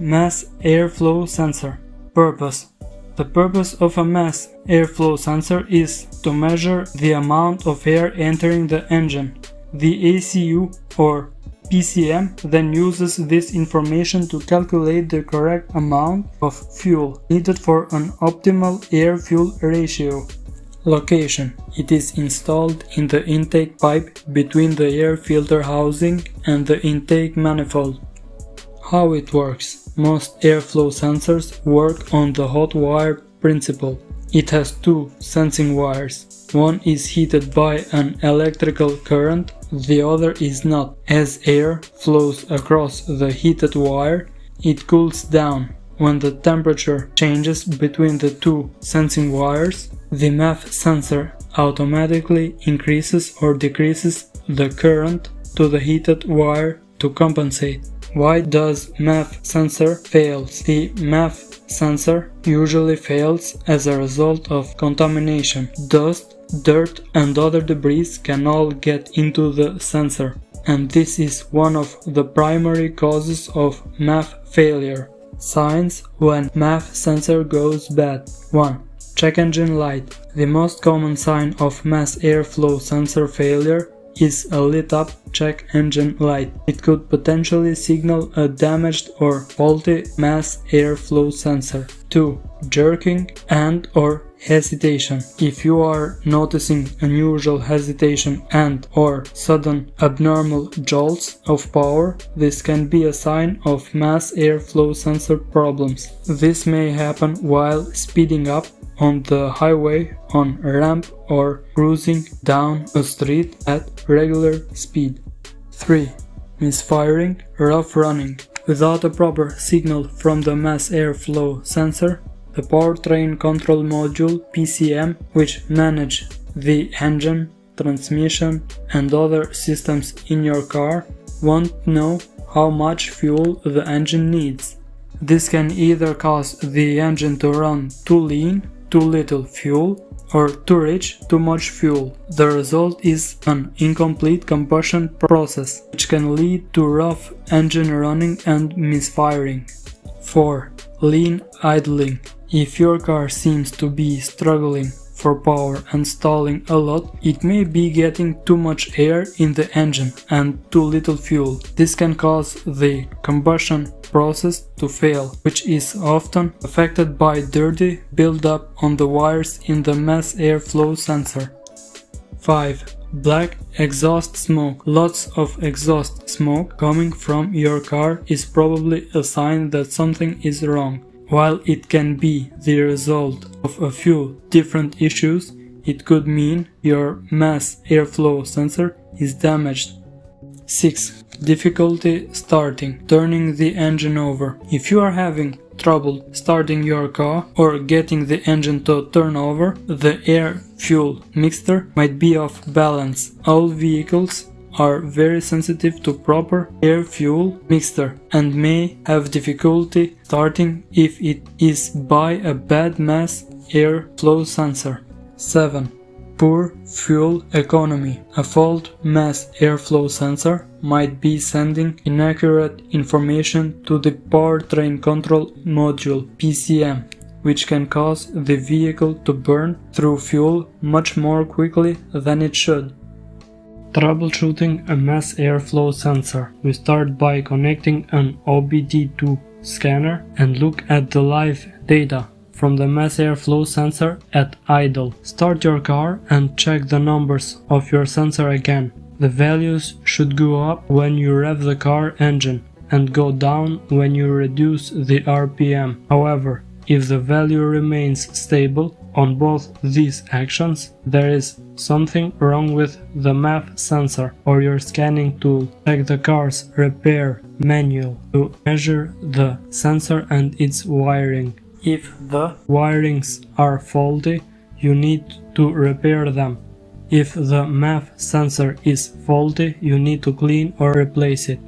Mass airflow sensor. Purpose The purpose of a mass airflow sensor is to measure the amount of air entering the engine. The ECU or PCM then uses this information to calculate the correct amount of fuel needed for an optimal air-fuel ratio. Location It is installed in the intake pipe between the air filter housing and the intake manifold. How it works Most airflow sensors work on the hot wire principle. It has two sensing wires. One is heated by an electrical current, the other is not. As air flows across the heated wire, it cools down. When the temperature changes between the two sensing wires, the MAF sensor automatically increases or decreases the current to the heated wire to compensate. Why does MAF sensor fails? The MAF sensor usually fails as a result of contamination. Dust, dirt and other debris can all get into the sensor and this is one of the primary causes of MAF failure. Signs when MAF sensor goes bad. 1. Check engine light. The most common sign of mass airflow sensor failure is a lit up check engine light. It could potentially signal a damaged or faulty mass airflow sensor. 2. Jerking and or hesitation. If you are noticing unusual hesitation and or sudden abnormal jolts of power, this can be a sign of mass airflow sensor problems. This may happen while speeding up on the highway on a ramp or cruising down a street at regular speed. 3. Misfiring, rough running. Without a proper signal from the mass airflow sensor, the powertrain control module PCM, which manage the engine, transmission and other systems in your car, won't know how much fuel the engine needs. This can either cause the engine to run too lean, too little fuel, or too rich, too much fuel. The result is an incomplete combustion process, which can lead to rough engine running and misfiring. 4. Lean idling. If your car seems to be struggling for power and stalling a lot, it may be getting too much air in the engine and too little fuel. This can cause the combustion process to fail, which is often affected by dirty buildup on the wires in the mass airflow sensor. 5. Black exhaust smoke. Lots of exhaust smoke coming from your car is probably a sign that something is wrong. While it can be the result of a few different issues, it could mean your mass airflow sensor is damaged. 6. Difficulty starting, turning the engine over. If you are having trouble starting your car or getting the engine to turn over, the air-fuel mixture might be off balance. All vehicles are very sensitive to proper air-fuel mixture and may have difficulty starting if it is by a bad mass air flow sensor. 7. Poor fuel economy. A fault mass airflow sensor might be sending inaccurate information to the powertrain control module PCM which can cause the vehicle to burn through fuel much more quickly than it should. Troubleshooting a mass airflow sensor. We start by connecting an OBD2 scanner and look at the live data from the mass airflow sensor at idle. Start your car and check the numbers of your sensor again. The values should go up when you rev the car engine and go down when you reduce the RPM. However, if the value remains stable, on both these actions, there is something wrong with the map sensor or your scanning tool. Check the car's repair manual to measure the sensor and its wiring. If the wirings are faulty, you need to repair them. If the MAF sensor is faulty, you need to clean or replace it.